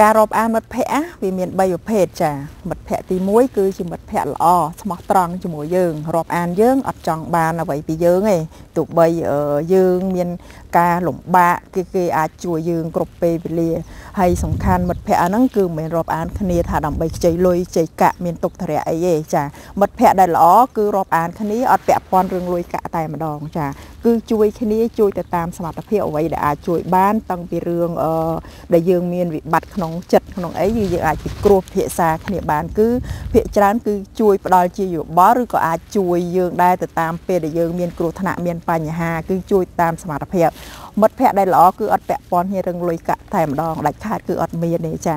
ការរាប់អានមិត្តភ័ក្តិវាមាន3ប្រភេទចាមិត្តភ័ក្តិទី1គឺជាមិត្តភ័ក្តិល្អស្មោះត្រង់ជាមួយយើងរាប់អានយើងអត់ចង់បានអ្វីពីយើងទេ ទោះបីយើងមានការលំបាកគេគេអាចជួយយើងគ្រប់ពេលវេលាហើយសំខាន់មិត្តភ័ក្តិហ្នឹងគឺមិនមែនរាប់អានគ្នាថាដើម្បីខ្ចីលុយខ្ចីកាក់មានទុកធរៈអីទេចាមិត្តភ័ក្តិដែលល្អគឺរាប់អានគ្នាអត់ពាក់ព័ន្ធរឿងលុយកាក់តែម្ដងចាគឺជួយគ្នាជួយទៅតាមសមត្ថភាពអ្វីដែលអាចជួយបានតាំងពីរឿងអឺដែលយើងមានវិបត្តិក្នុងចិត្តក្នុងអីយើងអាចពិគ្រោះភាសាគ្នាបានគឺភាកច្រើនគឺជួយផ្ដល់ជាយោបល់ឬក៏អាចជួយយើងដែរទៅតាមពេលដែលយើងមានគ្រោះថ្នាក់មានបញ្ហាគឺជួយតាមសមត្ថភាពមិត្តភ័ក្តិដែលល្អគឺអត់ពាក់ព័ន្ធគ្នារឿងលុយកាក់តែម្ដងដាច់ខាតគឺអត់មានទេចា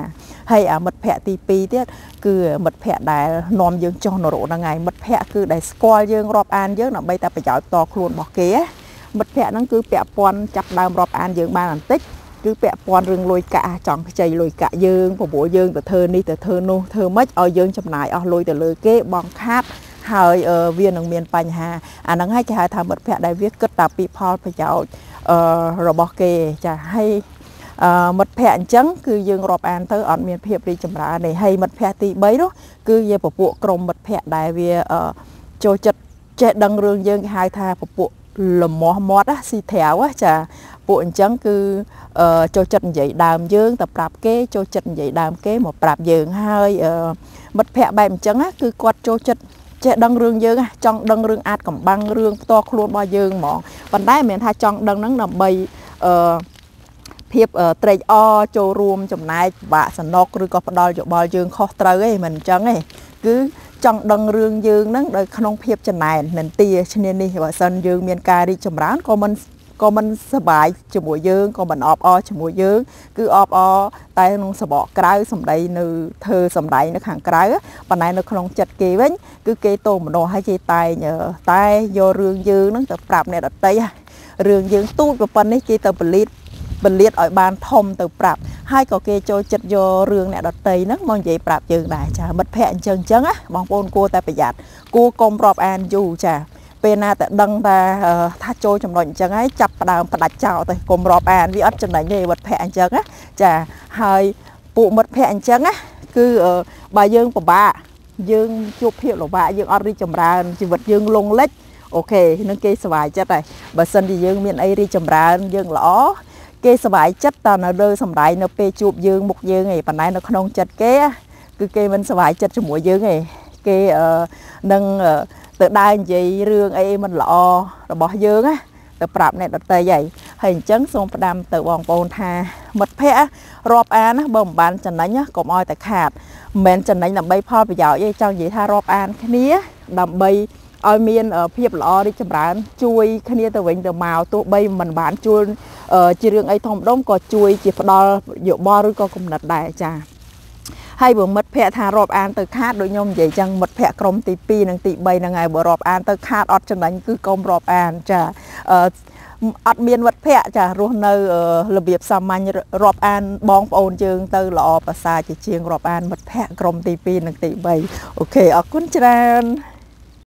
ហើយអាមិត្តភ័ក្តិទី2ទៀតគឺមិត្តភ័ក្តិដែលនាំយើងចុះនរកហ្នឹងហើយមិត្តភ័ក្តិគឺដែលស្គាល់យើងរាប់អានយើងដើម្បីតែប្រយោជន៍តខ្លួនរបស់គេមិត្តភ័ក្តិហ្នឹងគឺពាក់ព័ន្ធចាប់ដើមរាប់អានយើងបានបន្តិចគឺពាក់ព័ន្ធរឿងលុយកាក់ចង់ខ្ចីលុយកាក់យើងព្រោះយើងទៅធ្វើនេះទៅធ្វើនោះធ្វើម៉េចឲ្យយើងចំណាយអស់លុយទៅលើគេបងខាត ហើយវានឹងមានបញ្ហាអាហ្នឹងហើយគេហៅថាមិត្តភ័ក្តិដែលវាគិតតែពីផលប្រយោជន៍របស់គេចាហើយមិត្តភ័ក្តិអញ្ចឹងគឺយើងរាប់អានទៅអត់មានភាពរីចម្រើនទេហើយមិត្តភ័ក្តិទី3នោះគឺជាពពួកក្រុមមិត្តភ័ក្តិដែលវាចូលចិត្តចេះដឹងរឿងយើងគេហៅថាពពួកលមាស់មាត់ស៊ីត្រាវចាពួកអញ្ចឹងគឺចូលចិត្តនិយាយដើមយើងទៅប្រាប់គេចូលចិត្តនិយាយដើមគេមកប្រាប់យើងហើយមិត្តភ័ក្តិបែបអញ្ចឹងគឺគាត់ចូលចិត្ត ចេះដឹងរឿងយើងចង់ដឹងរឿងអាចកំបាំងរឿងផ្ទាល់ខ្លួនរបស់យើងហ្មងប៉ុន្តែមិនមែនថាចង់ដឹងហ្នឹងដើម្បីអឺភាពត្រេកអរចូលរួមចំណែកបាក់សណុកឬក៏ផ្ដល់យោបល់យើងខុសត្រូវឯងមិនអញ្ចឹងទេគឺចង់ដឹងរឿងយើងហ្នឹងដោយក្នុងភាពចំណែននិន្ទាឈ្នានេះបើសិនយើងមានការរីកចម្រើនក៏មិន ក៏មិនសប្បាយជាមួយយើងក៏មិនអបអរជាមួយយើង គឺអបអរតែក្នុងសបកក្រៅសម្ដីនៅធ្វើសម្ដីនៅខាងក្រៅប៉ុន្តែនៅក្នុងចិត្តគេវិញ គឺគេតោមនោឲ្យគេតែងតែយករឿងយើងហ្នឹងទៅប្រាប់អ្នកដតីរឿងយើងទូចប៉ុណ្ណេះគេទៅបលិតបលិតឲ្យបានធំទៅប្រាប់ហើយក៏គេចូលចិត្តយករឿងអ្នកដតីហ្នឹងមកនិយាយប្រាប់យើងដែរចាមិត្តភ័ក្តិអញ្ចឹងអញ្ចឹងណាបងប្អូនគួរតែប្រយ័ត្នគួរកុំរាប់អានយូរចា ពេលណាតែដឹងថាថាចូលចំណុចអញ្ចឹងហើយចាប់ផ្ដើមផ្ដាច់ចោលទៅកុំរាប់អានវាអត់ចំណេញទេមិត្តភ័ក្តិអញ្ចឹងណាចាហើយពួកមិត្តភ័ក្តិអញ្ចឹងណាគឺបើយើងពិបាកយើងជួបភាពលំបាកយើងអត់រីចម្រើនជីវិតយើងលងលិចអូខេនឹងគេសុវ័យចិត្តហើយបើសិនជាយើងមានអីរីចម្រើនយើងល្អគេសុវ័យចិត្តតនៅលើសម្ដែងនៅពេលជួបយើងមុខយើងឯងប៉ុន្តែនៅក្នុងចិត្តគេគឺគេមិនសុវ័យចិត្តជាមួយយើងឯងគេនឹង ទៅដើរនិយាយរឿងអីមិនល្អរបស់យើងណាទៅប្រាប់អ្នកដតីហើយហើយអញ្ចឹងសូមផ្ដាំទៅបងប្អូនថាមិត្តភ័ក្តិរាប់អានណាបើមិនបានចំណេញកុំឲ្យតែខាតមិនមែនចំណេញដើម្បីផលប្រយោជន៍ទេចង់និយាយថារាប់អានគ្នាដើម្បីឲ្យមានភាពល្អរីកចម្រើន ជួយគ្នាទៅវិញទៅមកទោះបីមិនបានជួលជារឿងអីធំដុំក៏ជួយជាផ្ដល់យោបល់ឬក៏គំនិតដែរចា៎ ហើយបើមិត្តភ័ក្តិថារាប់អានទៅខាតដូចខ្ញុំនិយាយចឹងមិត្តភ័ក្តិក្រុមទី2និងទី3ហ្នឹងហើយបើរាប់អានទៅខាតអត់ចំណេញគឺកុំរាប់អានចាអត់មានវត្តភ័ក្រចារស់នៅរបៀបសាមញ្ញរាប់អានបងប្អូនយើងទៅល្អប្រសើរជាជាងរាប់អានមិត្តភ័ក្រក្រុមទី2និងទី3អូខេអរគុណច្រើន